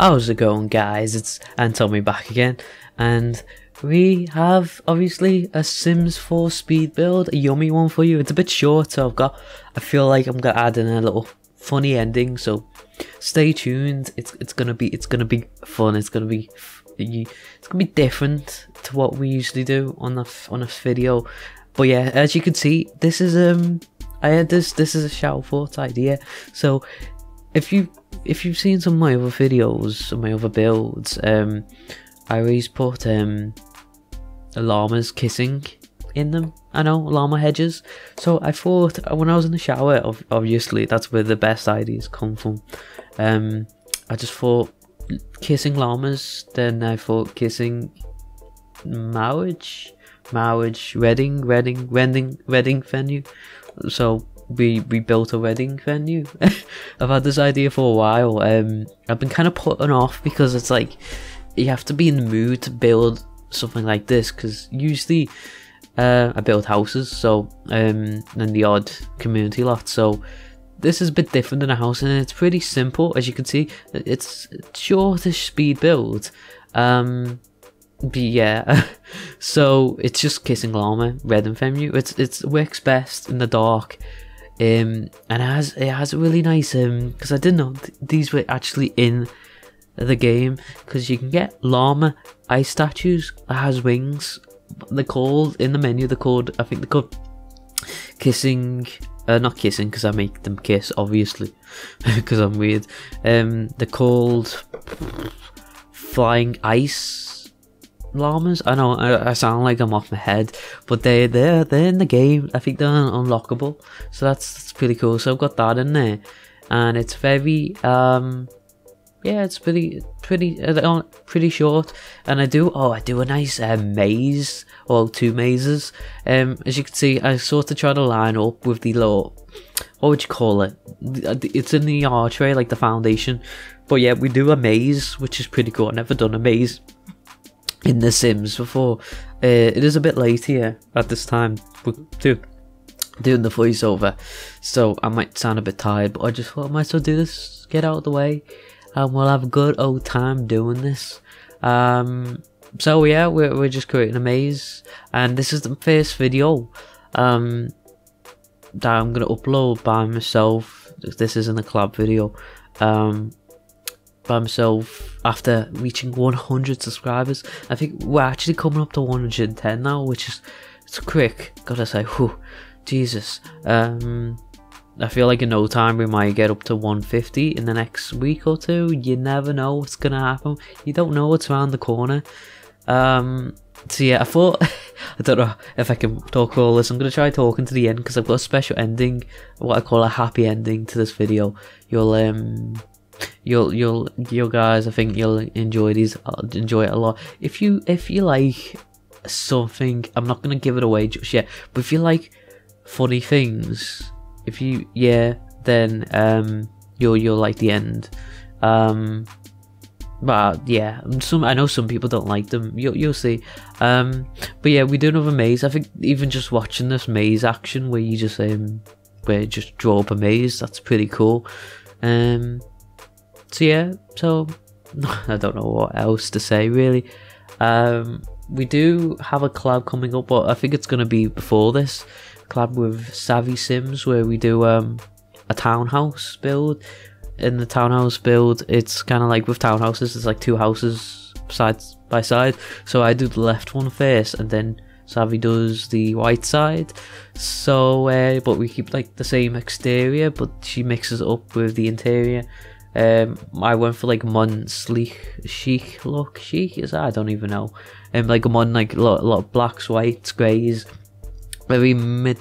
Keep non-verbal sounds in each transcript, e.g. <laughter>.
How's it going guys? It's Antomy back again and we have obviously a Sims 4 speed build, a yummy one for you. It's a bit short so I've got, I feel like I'm gonna add in a little funny ending so stay tuned. It's it's gonna be it's gonna be fun. It's gonna be it's gonna be different to what we usually do on the on a video. But yeah, as you can see, this is um I had this this is a shower thought idea. So if you if you've seen some of my other videos, some of my other builds, um, I always put um, llamas kissing in them. I know llama hedges. So I thought when I was in the shower, obviously that's where the best ideas come from. Um, I just thought kissing llamas. Then I thought kissing marriage, marriage, wedding, wedding, wedding, wedding venue. So we we built a wedding venue. <laughs> I've had this idea for a while. Um, I've been kind of putting off because it's like you have to be in the mood to build something like this. Because usually, uh, I build houses, so um, and the odd community lot. So this is a bit different than a house, and it's pretty simple, as you can see. It's shortish speed build. Um, but yeah, <laughs> so it's just kissing llama, wedding venue. It's it's works best in the dark um, and it has it has a really nice um because I didn't know th these were actually in the game because you can get llama ice statues that has wings. They're called in the menu. They're called I think they're called kissing. Uh, not kissing because I make them kiss obviously <laughs> because I'm weird. Um, they're called flying ice llamas. I know I, sound like I'm off my head, but they they're they're in the game. I think they're unlockable, so that's that's pretty cool. So I've got that in there, and it's very um yeah, it's pretty pretty uh, pretty short. And I do oh I do a nice uh, maze or two mazes. Um, as you can see, I sort of try to line up with the little what would you call it? It's in the archway, like the foundation. But yeah, we do a maze, which is pretty cool. I've never done a maze in The Sims before. Uh, it is a bit late here at this time to doing the voiceover, so I might sound a bit tired, but I just thought I might as well do this, get out of the way, and we'll have a good old time doing this. Um, so yeah, we're, we're just creating a maze, and this is the first video um, that I'm going to upload by myself. This isn't a collab video. Um, by myself after reaching 100 subscribers. I think we're actually coming up to 110 now, which is it's quick. Gotta say, whew, Jesus. Um, I feel like in no time we might get up to 150 in the next week or two. You never know what's gonna happen. You don't know what's around the corner. Um, so yeah, I thought <laughs> I don't know if I can talk all this. I'm gonna try talking to the end because I've got a special ending, what I call a happy ending to this video. You'll um you'll you'll you guys I think you'll enjoy these uh, enjoy it a lot. If you if you like something I'm not gonna give it away just yet but if you like funny things if you yeah then um you'll you'll like the end. Um but yeah some I know some people don't like them. You'll, you'll see. Um but yeah we do another maze. I think even just watching this maze action where you just um where you just draw up a maze that's pretty cool. Um so yeah, so <laughs> I don't know what else to say really. Um, we do have a collab coming up, but I think it's going to be before this collab with Savvy Sims, where we do um, a townhouse build. In the townhouse build, it's kind of like with townhouses, it's like two houses side by side. So I do the left one first, and then Savvy does the white side. So, uh, but we keep like the same exterior, but she mixes up with the interior. Um, I went for like mon sleek chic look. Chic is that? I don't even know. Um, like a mon like a lot, a lot of blacks, whites, greys, very mid,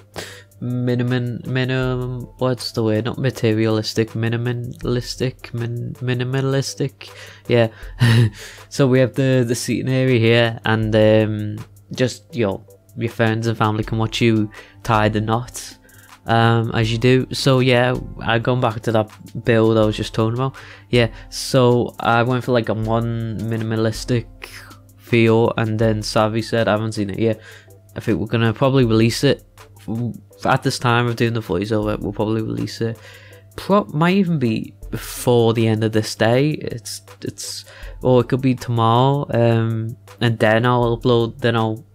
minimum, minimum. What's the word? Not materialistic, minimalistic, min, minimalistic. Yeah. <laughs> so we have the the seating area here, and um, just you know, your friends and family can watch you tie the knots um, as you do. So yeah, I going back to that build I was just talking about. Yeah, so I went for like a one minimalistic feel, and then Savvy said I haven't seen it yet. I think we're gonna probably release it at this time of doing the voiceover. We'll probably release it. Pro might even be before the end of this day. It's it's or it could be tomorrow. Um, and then I'll upload. Then I'll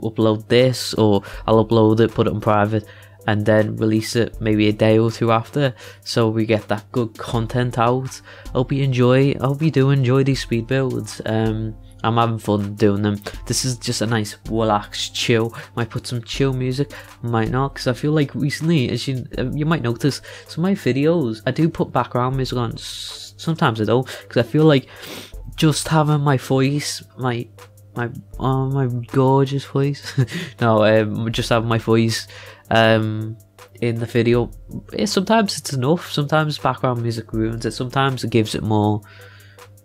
upload this, or I'll upload it, put it in private, and then release it maybe a day or two after, so we get that good content out. Hope you enjoy. I hope you do enjoy these speed builds. Um, I'm having fun doing them. This is just a nice relaxed chill. Might put some chill music, might not, because I feel like recently, as you you might notice, some of my videos I do put background music on. Sometimes I don't, because I feel like just having my voice, my my oh my gorgeous voice. <laughs> no, um, just having my voice um in the video. Yeah, sometimes it's enough. Sometimes background music ruins it. Sometimes it gives it more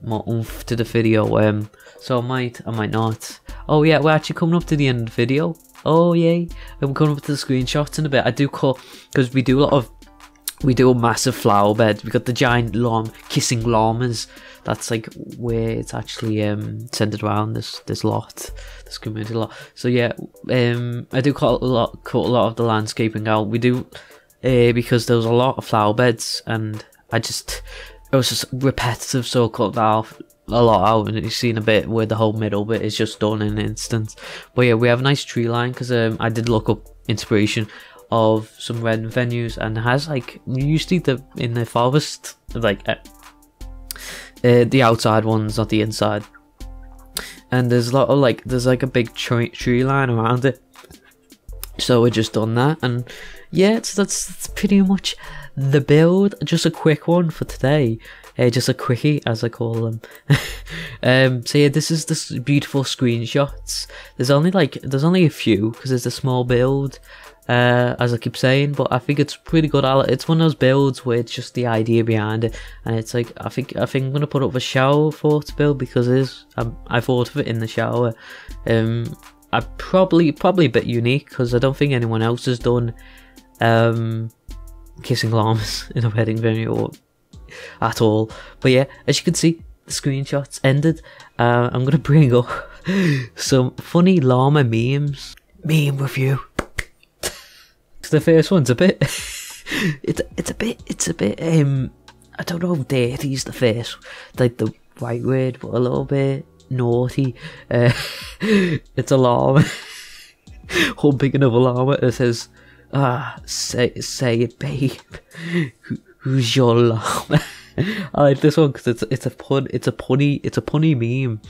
more oomph to the video. Um, so I might, I might not. Oh yeah, we're actually coming up to the end of the video. Oh yay! I'm coming up to the screenshots in a bit. I do cut because we do a lot of we do a massive flower bed. We got the giant llama kissing llamas. That's like where it's actually um centered around this this lot, this community lot. So yeah, um I do cut a lot cut a lot of the landscaping out. We do uh, because there was a lot of flower beds and I just it was just repetitive, so I cut that off a lot out and you've seen a bit where the whole middle bit is just done in an instant. But yeah, we have a nice tree line because um, I did look up inspiration of some red venues and has like usually the in the farthest like uh, uh, the outside ones, not the inside. And there's a lot of like there's like a big tree, tree line around it. So we just done that and yeah, it's, that's, that's pretty much the build. Just a quick one for today. Uh, just a quickie, as I call them. <laughs> um, so yeah, this is the beautiful screenshots. There's only like there's only a few because it's a small build, uh, as I keep saying. But I think it's pretty good. It's one of those builds where it's just the idea behind it, and it's like I think I think I'm gonna put up a shower for to build because it is um, I thought of it in the shower. Um, I probably probably a bit unique because I don't think anyone else has done um, kissing llamas <laughs> in a wedding venue or at all. But yeah, as you can see, the screenshots ended. Uh, I'm gonna <laughs> bring up <laughs> some funny llama memes. Meme review. The first one's a bit. <laughs> it's it's a bit it's a bit um I don't know dirty is the first like the right word, but a little bit naughty. Uh, <laughs> it's a llama <laughs> humping another llama. It says Ah, say say it, babe. Who, who's your llama? I like this one because it's it's a pun. It's a punny. It's a punny meme.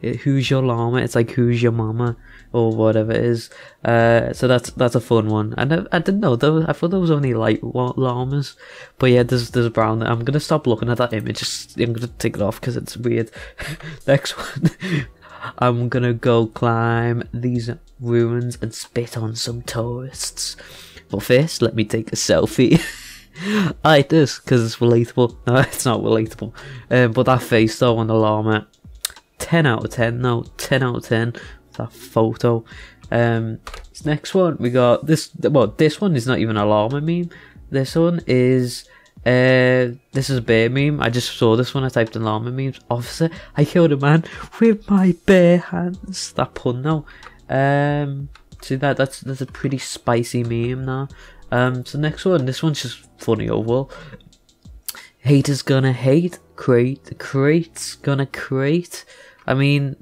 It, who's your llama? It's like who's your mama or whatever it is. Uh, so that's that's a fun one. And I, I didn't know though. I thought there was only light llamas, but yeah, there's there's brown. I'm gonna stop looking at that image. Just I'm gonna take it off because it's weird. <laughs> Next one. <laughs> I'm gonna go climb these ruins and spit on some tourists. But first, let me take a selfie. <laughs> I like this because it's relatable. No, it's not relatable. Um, but that face though on the llama, 10 out of 10. No, 10 out of 10. That photo. Um, this next one we got this. Well, this one is not even a llama meme. This one is. Uh, this is a bear meme. I just saw this one. I typed in llama memes. Officer, I killed a man with my bare hands. That pun though. Um, See that that's that's a pretty spicy meme now. Um, so next one, this one's just funny overall. Haters gonna hate, create, create's gonna create. I mean,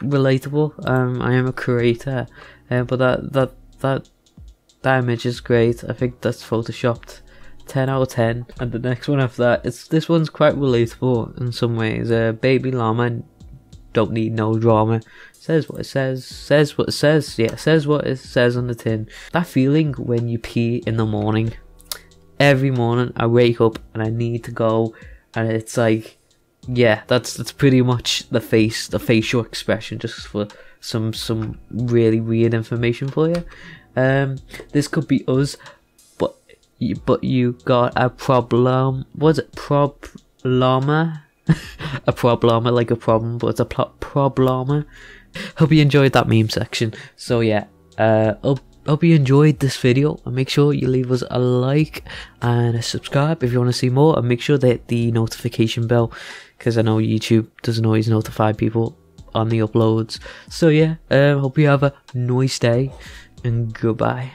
relatable. Um, I am a creator, uh, but that that that image is great. I think that's photoshopped. 10 out of 10 and the next one after that it's this one's quite relatable in some ways uh, baby llama don't need no drama says what it says, says what it says, yeah, says what it says on the tin. That feeling when you pee in the morning, every morning I wake up and I need to go, and it's like, yeah, that's that's pretty much the face, the facial expression, just for some some really weird information for you. Um, this could be us, but you, but you got a problem. Was it problema? <laughs> a problema, like a problem, but it's a pro- problema. Hope you enjoyed that meme section. So yeah, uh, hope, hope you enjoyed this video and make sure you leave us a like and a subscribe if you want to see more and make sure that the notification bell because I know YouTube doesn't always notify people on the uploads. So yeah, uh, hope you have a nice day and goodbye.